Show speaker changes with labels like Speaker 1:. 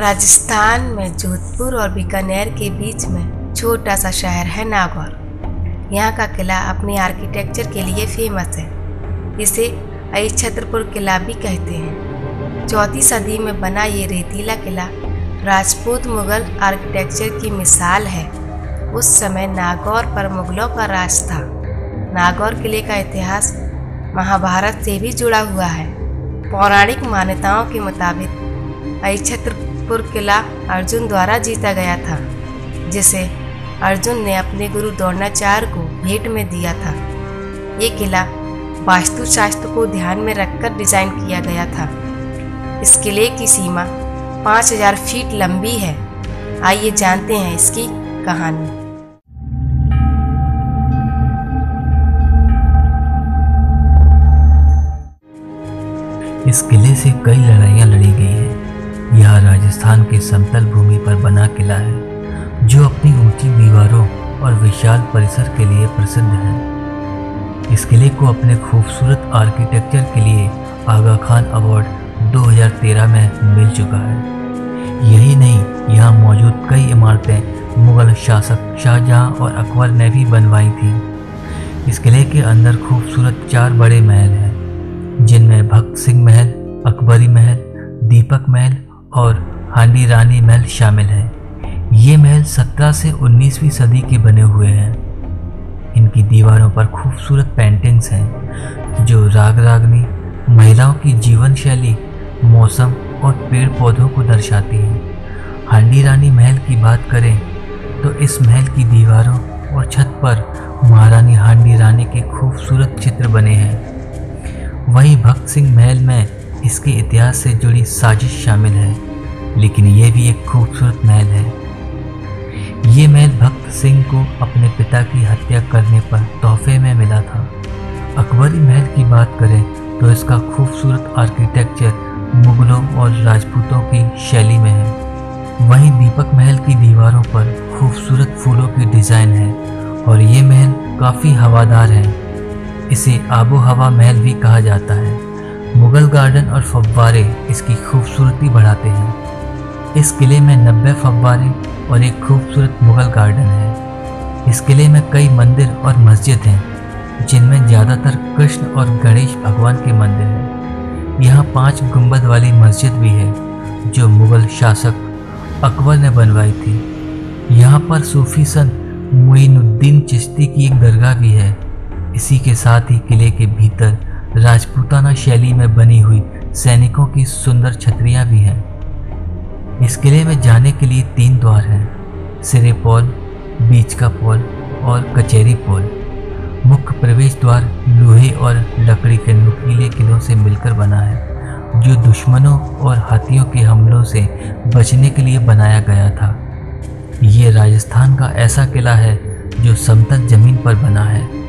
Speaker 1: राजस्थान में जोधपुर और बीकानेर के बीच में छोटा सा शहर है नागौर। यहाँ का किला अपनी आर्किटेक्चर के लिए फ़ेमस है। इसे अय छत्रपुर किला भी कहते हैं। चौथी सदी में बना ये रेतीला किला राजपूत मुगल आर्किटेक्चर की मिसाल है। उस समय नागौर पर मुगलों का राज था। नागौर किले का इतिहास महाभारत से भी जुड़ा हुआ है। पौराणिक मान्यताओं के मुताबिक अक्षत्रपुर किला अर्जुन द्वारा जीता गया था, जिसे अर्जुन ने अपने गुरु द्रोणाचार्य को भेंट में दिया था। ये किला वास्तुशास्त्र को ध्यान में रखकर डिज़ाइन किया गया था। इस किले की सीमा 5000 फीट लंबी है। आइए जानते हैं इसकी कहानी।
Speaker 2: इस किले से कई लड़ाइयाँ लड़ी गई हैं। यह राजस्थान के समतल भूमि पर बना किला है, जो अपनी ऊँची दीवारों और विशाल परिसर के लिए प्रसिद्ध है। इस किले को अपने खूबसूरत आर्किटेक्चर के लिए आगा खान अवार्ड 2013 में मिल चुका है। यही नहीं, यहाँ मौजूद कई इमारतें मुगल शासक शाहजहां और अकबर ने भी बनवाई थी। इस किले के अंदर खूबसूरत चार बड़े महल हैं, जिनमें भक्त सिंह महल, अकबरी महल, दीपक महल और हांडी रानी महल शामिल हैं। ये महल 17 से 19वीं सदी के बने हुए हैं। इनकी दीवारों पर खूबसूरत पेंटिंग्स हैं, जो राग रागनी, महिलाओं की जीवन शैली, मौसम और पेड़ पौधों को दर्शाती हैं। हांडी रानी महल की बात करें तो इस महल की दीवारों और छत पर महारानी हांडी रानी के खूबसूरत चित्र बने हैं। वहीं भक्त सिंह महल में इसके इतिहास से जुड़ी साजिश शामिल है, लेकिन यह भी एक खूबसूरत महल है। ये महल भक्त सिंह को अपने पिता की हत्या करने पर तोहफे में मिला था। अकबरी महल की बात करें तो इसका खूबसूरत आर्किटेक्चर मुगलों और राजपूतों की शैली में है। वहीं दीपक महल की दीवारों पर खूबसूरत फूलों की डिज़ाइन है और ये महल काफ़ी हवादार है। इसे आबो हवा महल भी कहा जाता है। मुगल गार्डन और फव्वारे इसकी खूबसूरती बढ़ाते हैं। इस किले में नब्बे फव्वारे और एक खूबसूरत मुगल गार्डन है। इस किले में कई मंदिर और मस्जिद हैं, जिनमें ज़्यादातर कृष्ण और गणेश भगवान के मंदिर हैं। यहाँ पाँच गुंबद वाली मस्जिद भी है, जो मुगल शासक अकबर ने बनवाई थी। यहाँ पर सूफी संत मुइनुद्दीन चिश्ती की एक दरगाह भी है। इसी के साथ ही किले के भीतर राजपूताना शैली में बनी हुई सैनिकों की सुंदर छतरियाँ भी हैं। इस किले में जाने के लिए तीन द्वार हैं, सिरे पोल, बीच का पोल और कचेरी पोल। मुख्य प्रवेश द्वार लोहे और लकड़ी के नुकीले किलों से मिलकर बना है, जो दुश्मनों और हाथियों के हमलों से बचने के लिए बनाया गया था। ये राजस्थान का ऐसा किला है, जो समतल ज़मीन पर बना है।